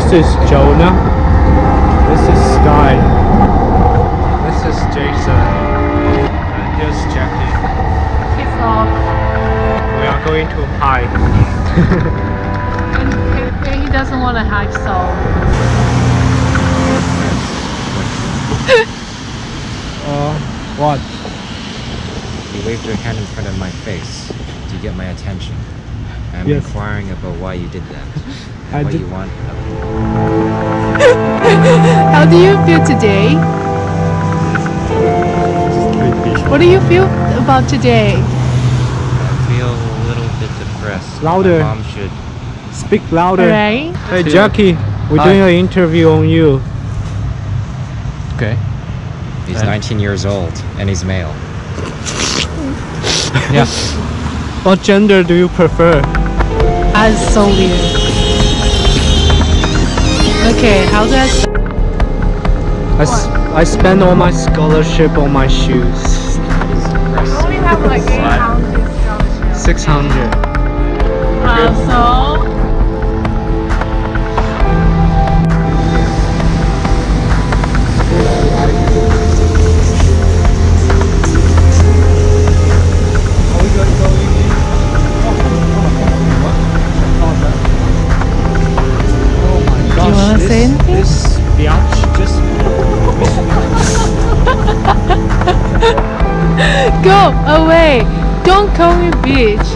This is Jonah. This is Sky. This is Jason. And here's Jackie. He's off. We are going to hike. And he, he doesn't want to hike, so. Uh, what? You waved your hand in front of my face to get my attention. I'm Yes. inquiring about why you did that. I what did- you want. How do you feel today? What do you feel about today? I feel a little bit depressed. Louder. My mom should. Speak louder. Alright? Hey Jackie, we're Hi. doing an interview on you. Okay. He's And- 19 years old and he's male. Yeah. what gender do you prefer? That's so weird. Okay, how do I. s- I, s- I spend all my scholarship on my shoes. only have like 800 Six hundred. Uh, so. Go away! Don't call me bitch!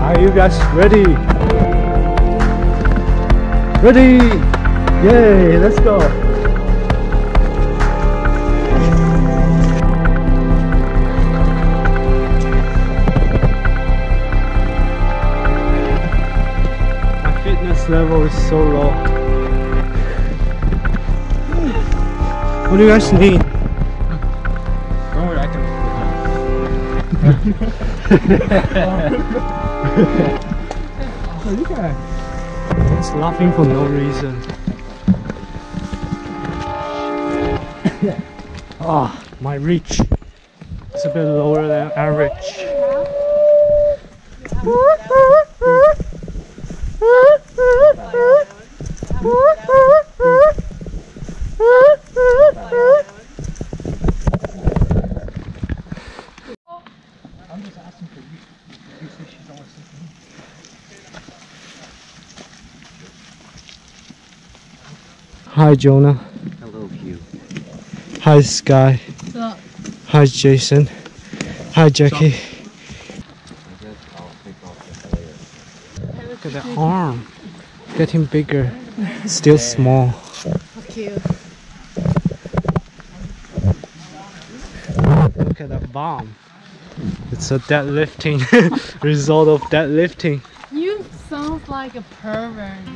Are you guys ready? Ready! Yay, let's go! Level is so low. What do you guys need? Don't worry, I can. Oh, you guys. It's laughing for no reason. Ah, my reach is a bit lower than average. Hi Jonah. Hello, Hugh. Hi Sky. Hi Jason. Hi Jackie. I'll take off the layer. Look at the arm. Getting bigger. Still small. cute. Look at that bomb. It's a deadlifting result of deadlifting. You sound like a pervert.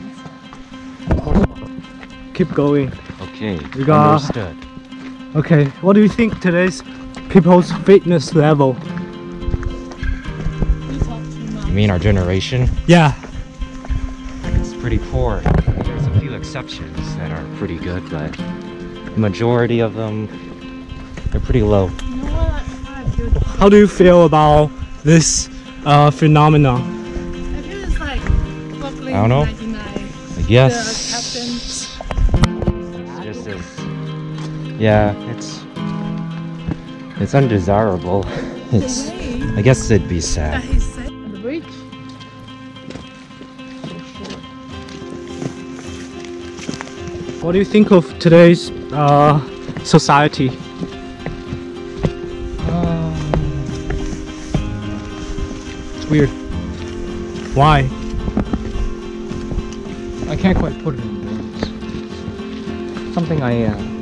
Keep going. Okay, We got- understood. Okay, what do you think today's people's fitness level? You talk too much. You mean our generation? Yeah. It's pretty poor. There's a few exceptions that are pretty good, but the majority of them, they're pretty low. You know what? I, I feel How do you feel about this uh, phenomenon? I feel it's like I don't know. 99. Yes. The yeah, it's it's undesirable. It's, I guess it'd be sad. he said on the bridge. What do you think of today's uh, society? It's weird. Why? I can't quite put it in words. Something I uh,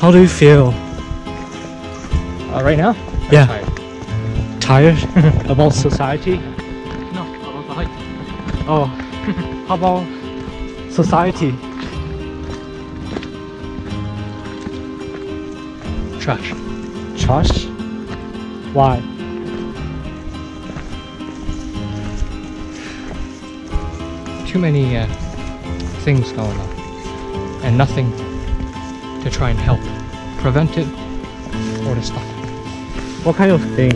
How do you feel? Uh, right now? I'm Yeah. tired. Tired about society? No, about the height. Oh, how about society? Trash. Trash? Why? Too many uh, things going on, and nothing to try and help prevent it or to stop it. What kind of thing?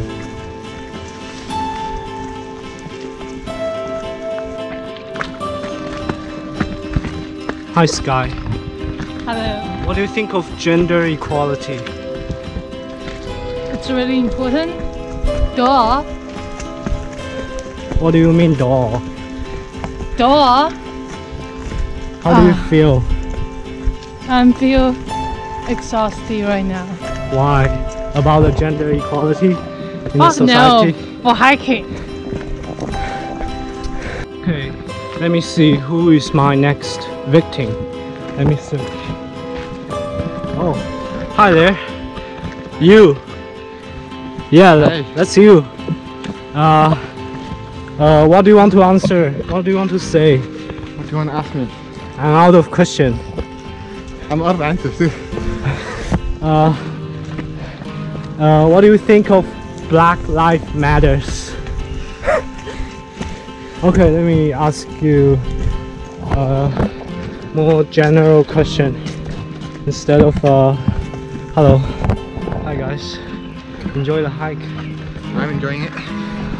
Hi, Sky. Hello. What do you think of gender equality? It's really important. Duh. What do you mean, doll? Duh. How do you Ah. feel? I feel exhausted right now. Why? About the gender equality in the Fuck no. For hiking. Okay, let me see who is my next victim. Let me search. Oh, hi there. You. Yeah, Hey. that's you. Uh, uh, what do you want to answer? What do you want to say? What do you want to ask me? I'm out of question. I'm out of answers too. Uh, uh, what do you think of Black Lives Matters? okay, let me ask you a more general question instead of uh, hello. Hi guys, enjoy the hike. I'm enjoying it.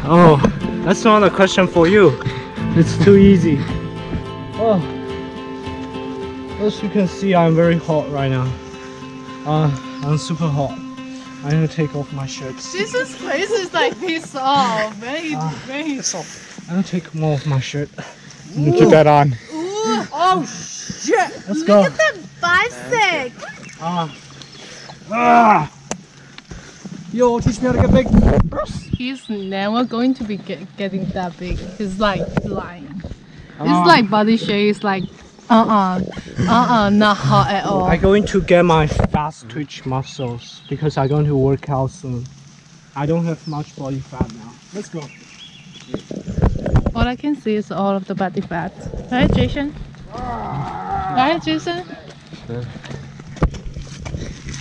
Oh, that's not a question for you. It's too easy. Oh, as you can see, I'm very hot right now. Uh, I'm super hot. I need to take off my shirt. Jesus face is like pissed off. Very, very. soft. I need to take more of my shirt. You keep that on. Oh shit! Let's go. Look at the bicep. Ah. Ah. Yo, teach me how to get big. He's never going to be get, getting that big. He's like lying. Ah. It's like body shape. It's like, uh uh, uh uh, not hot at all. I'm going to get my fast twitch muscles because I'm going to work out soon. I don't have much body fat now. Let's go. All I can see is all of the body fat. Right, Jason? Right, Jason?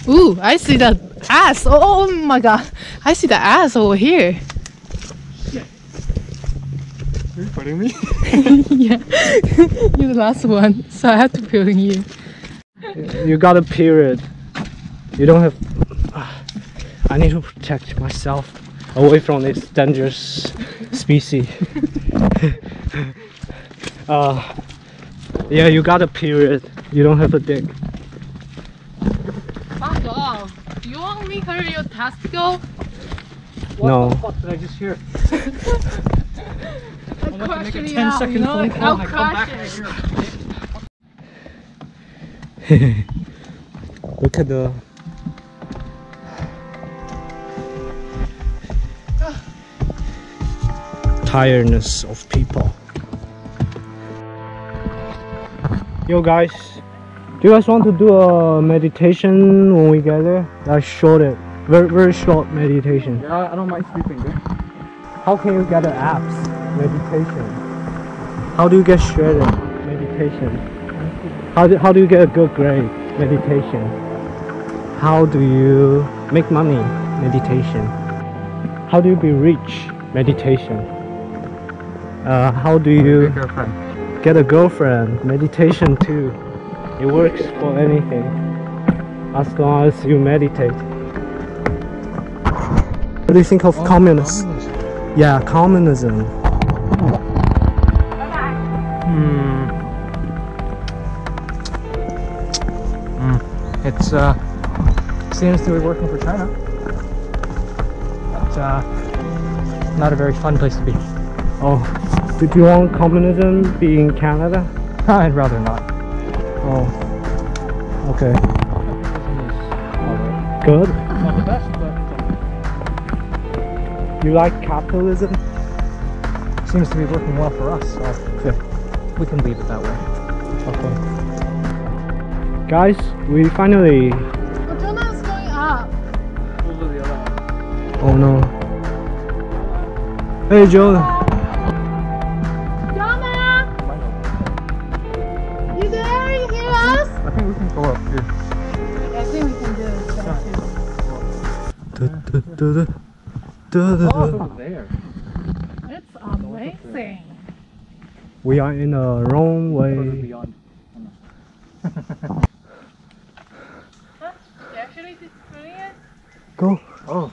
Ooh, I see the ass. Oh, oh my god. I see the ass over here. Are me? yeah. You're the last one, so I have to film you. You got a period. You don't have. I need to protect myself away from this dangerous species. uh, yeah, you got a period. You don't have a dick. Fuck off. Do you want me to hurt your testicle? no. What did I just hear? I about to crush make a it out, second you phone call I'll and I come crush back it. Look at the. Tiredness of people. Yo, guys, do you guys want to do a meditation when we get there? Like short it, very very short meditation. Yeah, I don't mind sleeping there. How can you get the apps meditation? How do you get shredded meditation? How do, how do you get a good grade meditation? How do you make money meditation? How do you be rich meditation? Uh, how do you Girlfriend. get a girlfriend meditation too? It works for anything as long as you meditate. What do you think of communists? Yeah, communism. Uh seems to be working for China. But uh not a very fun place to be. Oh, did you want communism be in Canada? I'd rather not. Oh, okay, good. Not the best, but You like capitalism? seems to be working well for us, so Yeah. we can leave it that way. Okay. Guys, we finally. Oh, Jonah is going up. Oh no. Hey, Joe. Jonah! You there? You hear us? I think we can go up here. I think we can do it. Du- du- du- du. duh, duh, Oh, it's there. It's amazing. We are in the wrong way. Go. Oh.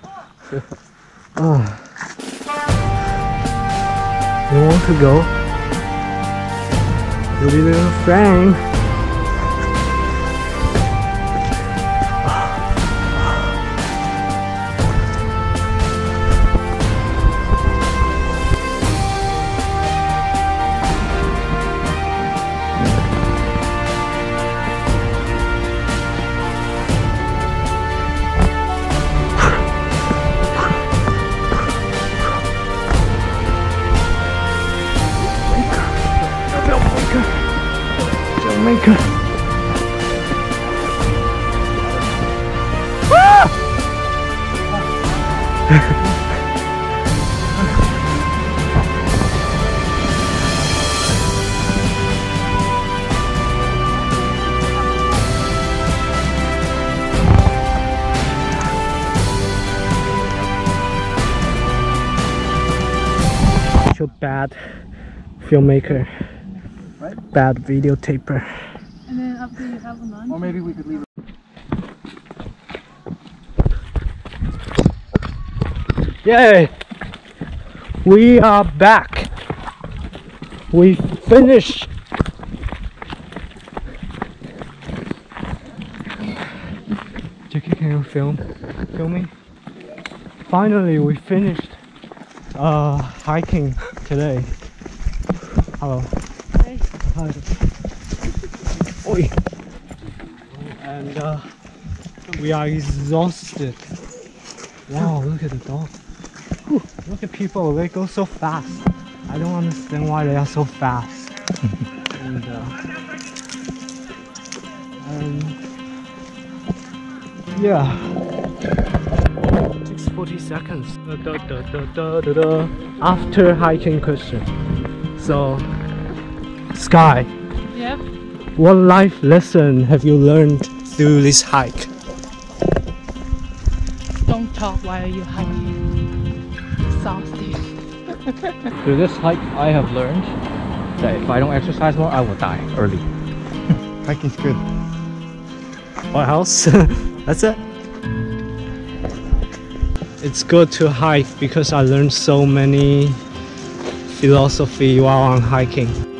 Ah. You want to go? You'll be little Frank. Filmmaker, Right. bad videotaper. And then after you have lunch, Or maybe we could leave. It. Yay! We are back. We finished. Jackie, can you film? Film me? Finally, we finished uh, hiking today. Hello. Hey. Hi. Oi. And uh, we are exhausted. Wow, look at the dog. Whew, look at people, they go so fast. I don't understand why they are so fast. and, uh, um, yeah. takes 40 seconds. Da, da, da. After hiking question. So, Sky, yep. what life lesson have you learned through this hike? Don't talk while you're hiking. Exhausted. Through this hike, I have learned that if I don't exercise more, I will die early. Hiking's good. What else? That's it. It's good to hike because I learned so many philosophy while on hiking.